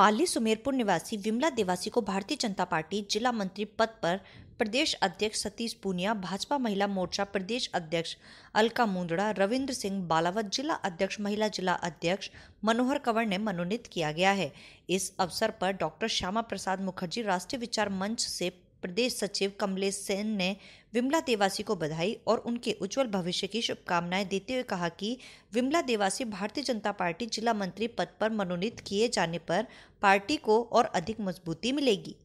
पाली सुमेरपुर निवासी विमला देवासी को भारतीय जनता पार्टी जिला मंत्री पद पर प्रदेश अध्यक्ष सतीश पूनिया, भाजपा महिला मोर्चा प्रदेश अध्यक्ष अलका मुंदड़ा, रविंद्र सिंह बालावत, जिला अध्यक्ष महिला जिला अध्यक्ष मनोहर कंवर ने मनोनीत किया गया है। इस अवसर पर डॉक्टर श्यामा प्रसाद मुखर्जी राष्ट्रीय विचार मंच से प्रदेश सचिव कमलेश सेन ने विमला देवासी को बधाई और उनके उज्जवल भविष्य की शुभकामनाएँ देते हुए कहा कि विमला देवासी भारतीय जनता पार्टी जिला मंत्री पद पर मनोनीत किए जाने पर पार्टी को और अधिक मजबूती मिलेगी।